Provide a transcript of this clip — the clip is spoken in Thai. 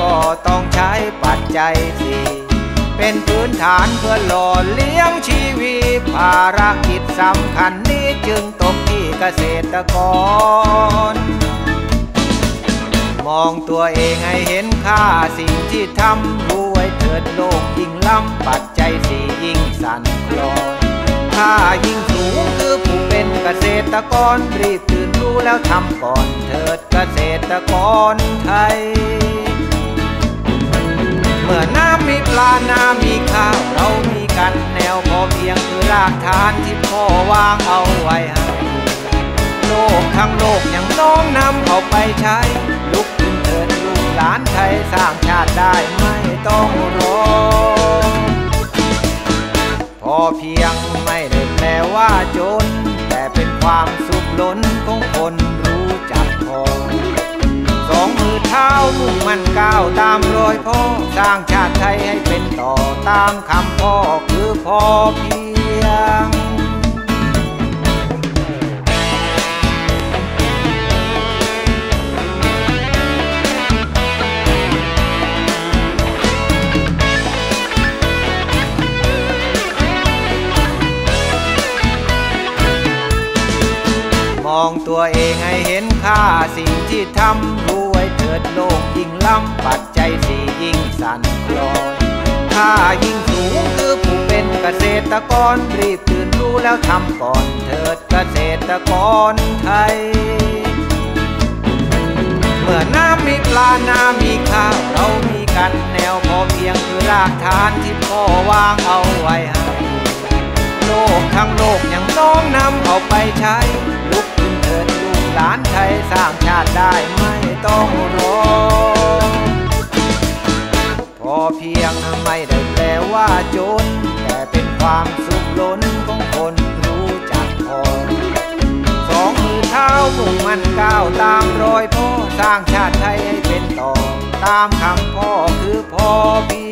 ก็ต้องใช้ปัจจัยสี่เป็นพื้นฐานเพื่อหล่อเลี้ยงชีวิตภารกิจสำคัญนี้จึงตกที่เกษตรกร มองตัวเองให้เห็นค่าสิ่งที่ทำรู้ไว้เถิดโลกยิ่งล้ำปัจจัยสี่ยิ่งสั่นคลอนค่ายิ่งสูงคือผู้เป็นเกษตรกรรีบตื่นรู้แล้วทำก่อนเถิดเกษตรกรไทย ปลาน้ำมีข้าวเรามีกันแนวพอเพียงคือรากฐานที่พ่อวางเอาไว้ให้โลกทั้งโลกยังน้อมนำเอาไปใช้ ลุกขึ้นเถิดลูกหลานไทยสร้างชาติได้ไม่ต้องรอพอเพียงไม่ได้แปลว่าจน แต่เป็นความสุขล้นของคน ข้ามุ่งมั่นก้าวตามรอยพ่อ สร้างชาติไทยให้เป็นต่อตามคำพ่อคือพ่อพี่ องตัวเองให้เห็นค่าสิ่งที่ทำรู้ไว้เถิดโลกยิ่งล้ำปัจจัยสี่ยิ่งสั่นคลอนค่ายิ่งสูงคือผู้เป็นเกษตรกรรีบตื่นรู้แล้วทำก่อนเถิดเกษตรกรไทย เมื่อน้ำมีปลาน้ำมีข้าวเรามีกันแนวพอเพียงคือรากฐานที่พ่อวางเอาไว้ให้ โลกทั้งโลกยังน้อมนำเอาไปใช้ลุกขึ้นเถิดลูกหลานไทยสร้างชาติได้ไม่ต้องรอ พอเพียงไม่ได้แปลว่าจน แต่เป็นความสุขล้นของคนรู้จักพอสองมือเท้ามุ่งมันก้าวตามรอยพ่อสร้างชาติไทยให้เป็นต่อ ตามคำพ่อคือพอเพี